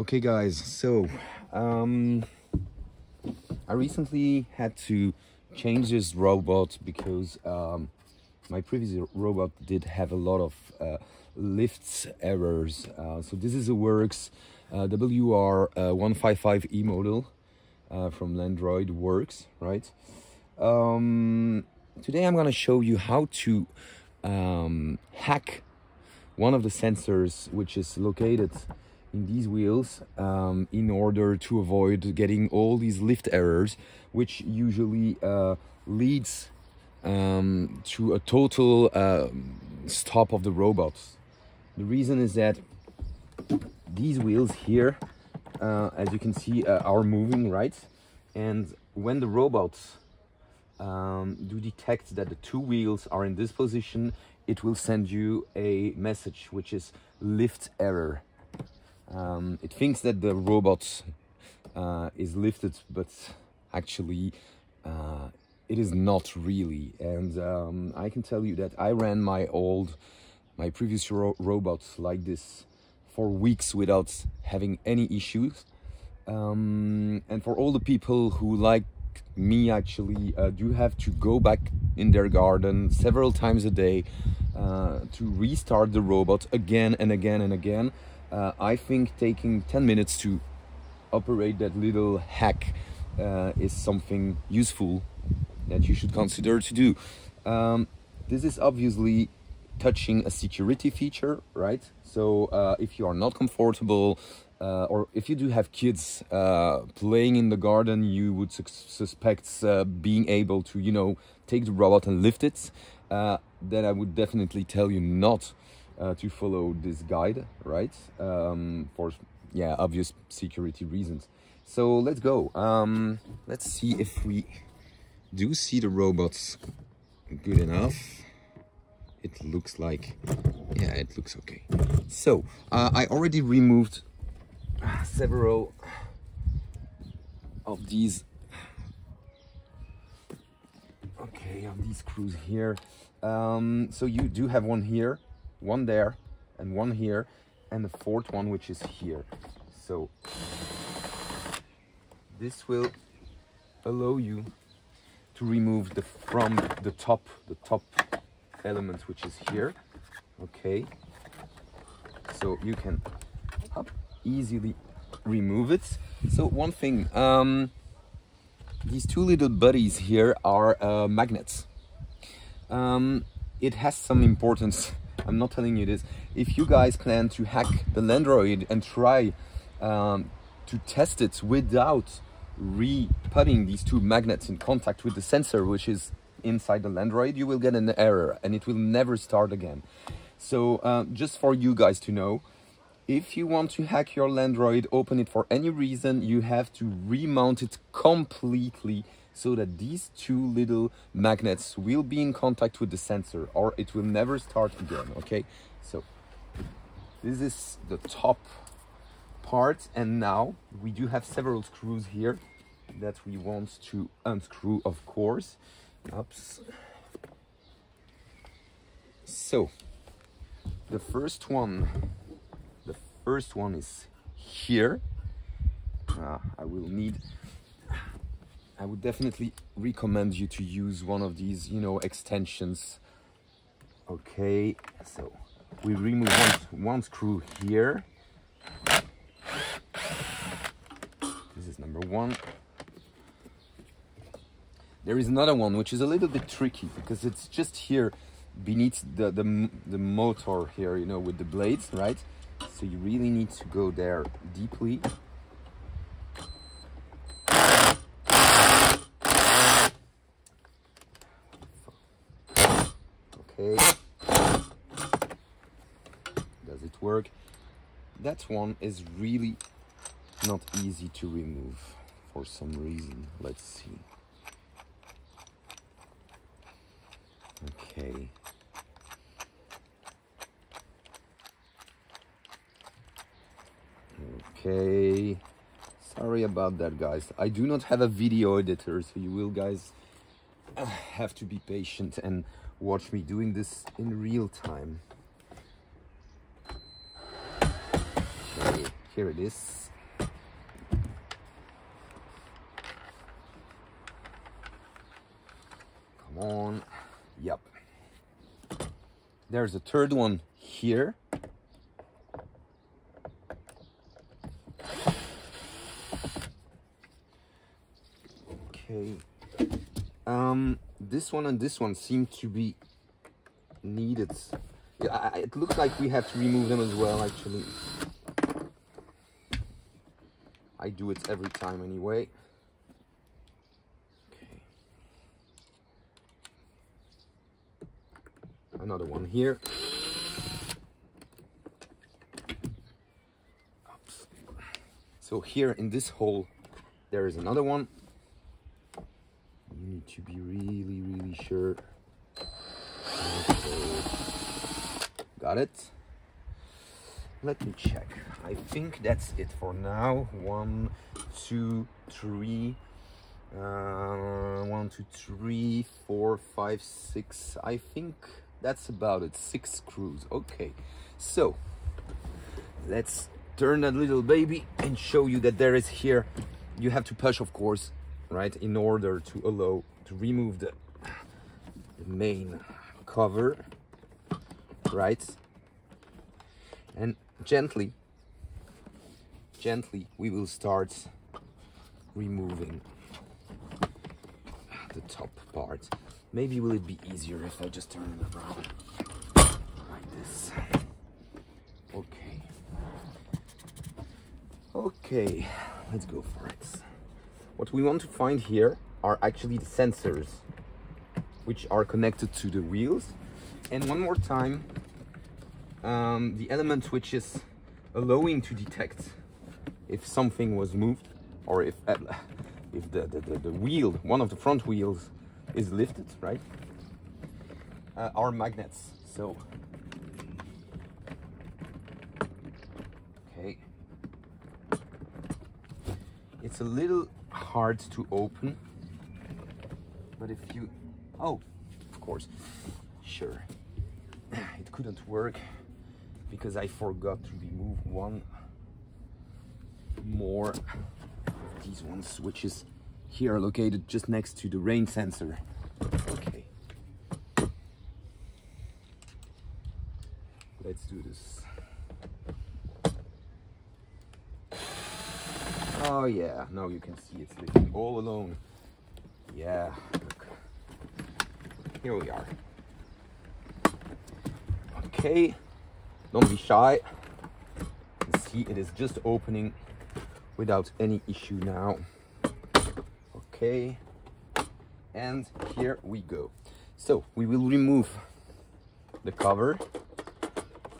Okay guys, so um, I recently had to change this robot because um, my previous robot did have a lot of uh, lifts errors. Uh, so this is a Worx uh, WR155E model uh, from Landroid Worx, right? Um, today I'm gonna show you how to um, hack one of the sensors which is located in these wheels um, in order to avoid getting all these lift errors which usually uh, leads um, to a total uh, stop of the robots. The reason is that these wheels here uh, as you can see uh, are moving right and when the robots um, do detect that the two wheels are in this position it will send you a message which is lift error um, it thinks that the robot uh, is lifted, but actually uh, it is not really. And um, I can tell you that I ran my old, my previous ro robots like this for weeks without having any issues. Um, and for all the people who like me actually uh, do have to go back in their garden several times a day uh, to restart the robot again and again and again uh, I think taking 10 minutes to operate that little hack uh, is something useful that you should consider to do. Um, this is obviously touching a security feature, right? So uh, if you are not comfortable uh, or if you do have kids uh, playing in the garden, you would su suspect uh, being able to, you know, take the robot and lift it, uh, then I would definitely tell you not uh, to follow this guide, right? Um, for yeah, obvious security reasons. So let's go. Um, let's see if we do see the robots good enough. It looks like, yeah, it looks okay. So uh, I already removed several of these okay of these screws here um, so you do have one here one there and one here and the fourth one which is here. So this will allow you to remove the from the top the top element which is here. Okay. So you can easily remove it. So one thing um these two little buddies here are uh, magnets. Um it has some importance I'm not telling you this. If you guys plan to hack the Landroid and try um, to test it without re-putting these two magnets in contact with the sensor, which is inside the Landroid, you will get an error and it will never start again. So uh, just for you guys to know, if you want to hack your Landroid, open it for any reason, you have to remount it completely so that these two little magnets will be in contact with the sensor or it will never start again okay? So this is the top part and now we do have several screws here that we want to unscrew of course. Oops. so the first one the first one is here. Uh, I will need I would definitely recommend you to use one of these, you know, extensions. Okay, so we remove one, one screw here. This is number one. There is another one which is a little bit tricky because it's just here beneath the, the, the motor here, you know, with the blades, right? So you really need to go there deeply okay does it work that one is really not easy to remove for some reason. Let's see. Okay. Okay. Sorry about that guys. I do not have a video editor so you will guys have to be patient and watch me doing this in real time. here it is. Come on. Yep there's a third one here. Okay. Um this one and this one seem to be needed. Yeah, it looks like we have to remove them as well actually. I do it every time anyway. Okay. Another one here. Oops. So here in this hole, there is another one. You need to be really, really sure. Okay. Got it? Let me check. I think that's it for now. One, two, three. Uh, one, two, three, four, five, six. I think that's about it. Six screws. Okay. So let's turn that little baby and show you that there is here. You have to push, of course, right, in order to allow to remove the, the main cover, right? And gently, gently, we will start removing the top part. Maybe will it be easier if I just turn it around like this. Okay. Okay, let's go for it. What we want to find here are actually the sensors which are connected to the wheels. And one more time, um, the element which is allowing to detect if something was moved or if uh, if the, the, the, the, wheel, one of the front wheels is lifted, right? Uh, are magnets. So, okay. It's a little hard to open, but if you, oh, of course, sure, it couldn't work because I forgot to remove one more of these ones, which is here located just next to the rain sensor. Okay. Let's do this. Oh yeah, now you can see it's living all alone. Yeah, look. Here we are. Okay, don't be shy. See it is just opening without any issue now. Okay, and here we go. So we will remove the cover,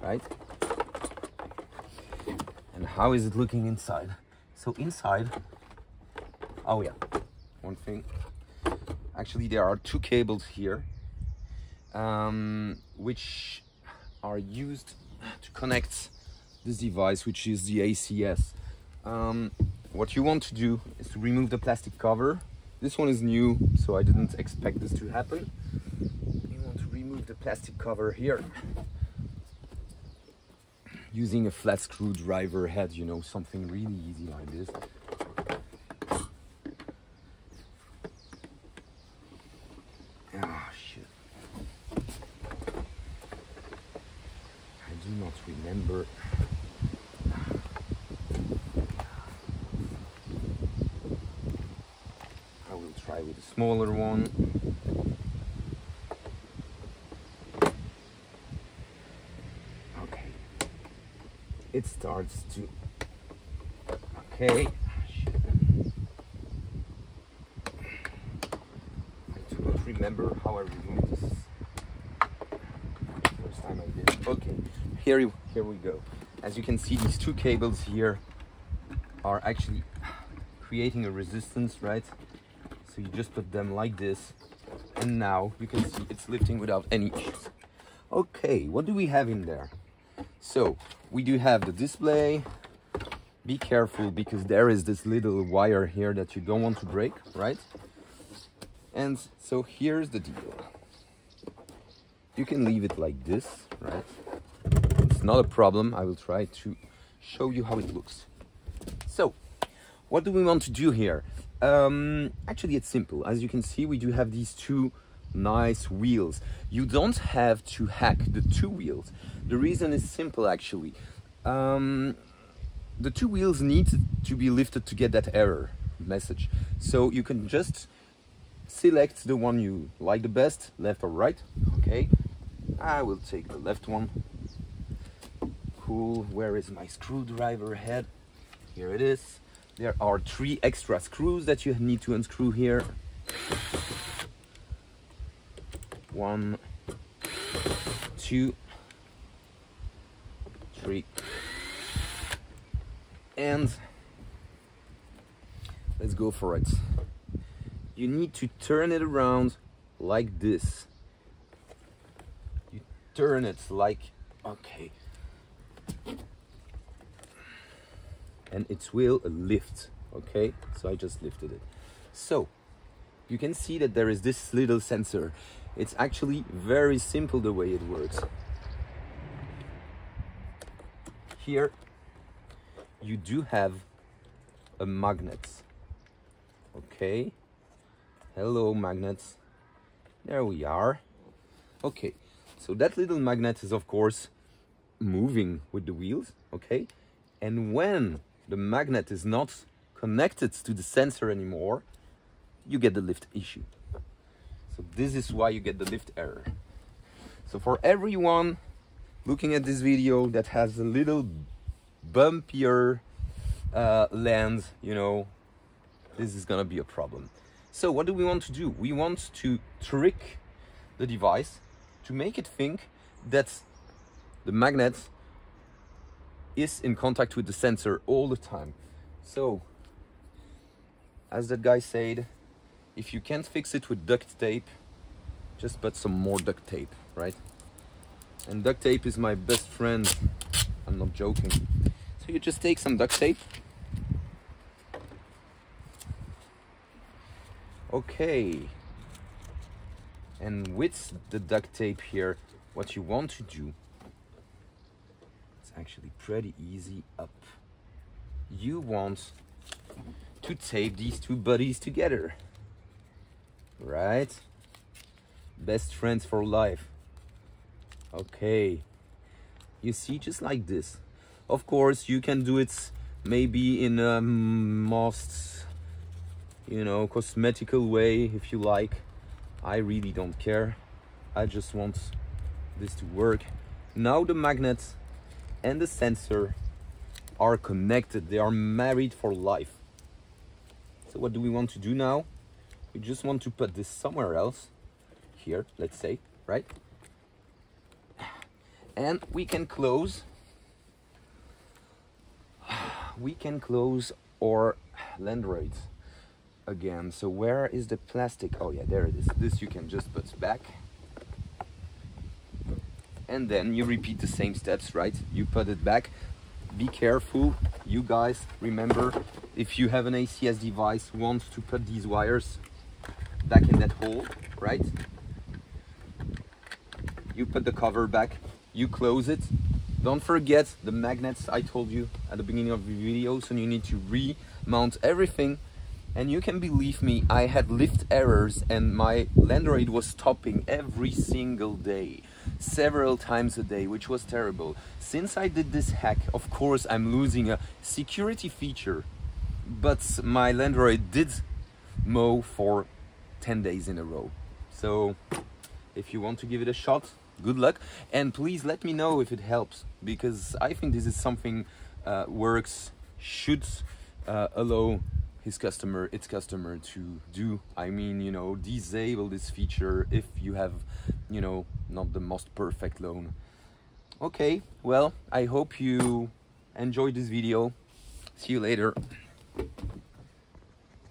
right? And how is it looking inside? So inside, oh yeah, one thing. Actually, there are two cables here, um, which are used to connect this device, which is the ACS. Um, what you want to do is to remove the plastic cover. This one is new, so I didn't expect this to happen. You want to remove the plastic cover here using a flat screwdriver head, you know, something really easy like this. Ah, shit. I do not remember. I will try with a smaller one. Okay. It starts to. Okay. I do not remember how I removed this. First time I did. Okay. Here, you- here we go. As you can see, these two cables here are actually creating a resistance, right? So you just put them like this, and now you can see it's lifting without any issues. Okay, what do we have in there? So we do have the display. Be careful because there is this little wire here that you don't want to break, right? And so here's the deal. You can leave it like this, right? It's not a problem. I will try to show you how it looks. So, what do we want to do here? Um, actually, it's simple. As you can see, we do have these two nice wheels. You don't have to hack the two wheels. The reason is simple actually. Um, the two wheels need to be lifted to get that error message. So you can just select the one you like the best, left or right. Okay, I will take the left one. Cool, where is my screwdriver head? Here it is. There are three extra screws that you need to unscrew here. One, two, three, and let's go for it. You need to turn it around like this. You turn it like, okay. And it will lift, okay? So I just lifted it. So, you can see that there is this little sensor. It's actually very simple the way it works. Here, you do have a magnet. Okay. Hello, magnets. There we are. Okay, so that little magnet is of course moving with the wheels, okay? And when the magnet is not connected to the sensor anymore, you get the lift issue. So this is why you get the lift error. So for everyone looking at this video that has a little bumpier uh, you know, this is gonna be a problem. So what do we want to do? We want to trick the device to make it think that the magnet is in contact with the sensor all the time. So, as that guy said, if you can't fix it with duct tape, just put some more duct tape, right? And duct tape is my best friend. I'm not joking. So you just take some duct tape. Okay. And with the duct tape here, what you want to do, it's actually pretty easy up. You want to tape these two buddies together right? Best friends for life. Okay. You see, just like this. Of course, you can do it maybe in a most, you know, cosmetical way if you like. I really don't care. I just want this to work. Now the magnet and the sensor are connected. They are married for life. So what do we want to do now? we just want to put this somewhere else. Here let's say right? And we can close. We can close our Landroid again. So where is the plastic? Oh yeah there it is. This you can just put back and then you repeat the same steps right you put it back be careful you guys remember if you have an ACS device wants to put these wires back in that hole, right? You put the cover back, you close it. Don't forget the magnets I told you at the beginning of the video, so you need to remount everything. And you can believe me, I had lift errors and my Landroid was stopping every single day, several times a day, which was terrible. Since I did this hack, of course, I'm losing a security feature, but my Landroid did mow for 10 days in a row. So if you want to give it a shot, good luck. And please let me know if it helps because I think this is something uh, Worx should uh, allow his customer, its customer to do. I mean, you know, disable this feature if you have, you know, not the most perfect loan. Okay, well, I hope you enjoyed this video. See you later.